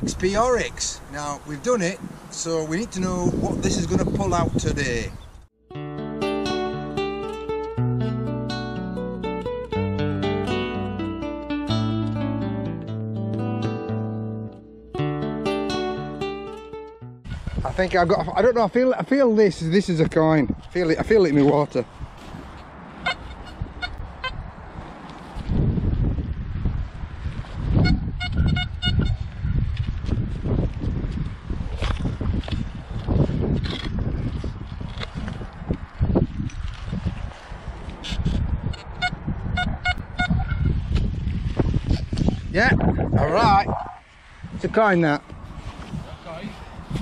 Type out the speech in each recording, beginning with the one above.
ORX. Now we've done it, so we need to know what this is going to pull out today. I think I've got. I don't know. I feel. I feel this. This is a coin. I feel it. I feel it in the water. Yeah. All right. It's a coin that.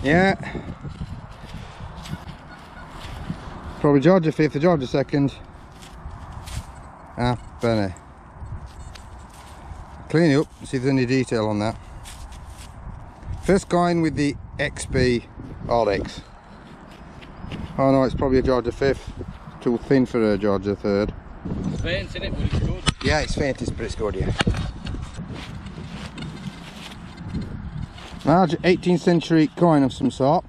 Yeah. Probably Georgia fifth, Georgia second. Ah, penny. Clean it up, see if there's any detail on that. First coin with the XP ORX. Oh no, it's probably a Georgia fifth. Too thin for a Georgia third. It's faint in it, but it's good. Yeah, it's faint, but it's good, yeah. Large 18th century coin of some sort.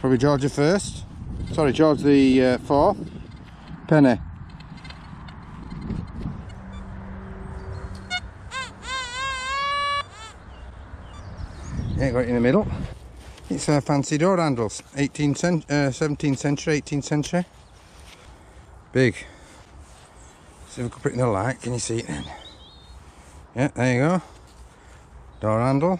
Probably George the first. Sorry, George the uh, fourth. Penny. Yeah, it in the middle. It's a fancy door handles. 18th cent uh, 17th century, 18th century. Big. See if we can put it in the light. Can you see it then? Yeah, there you go door handle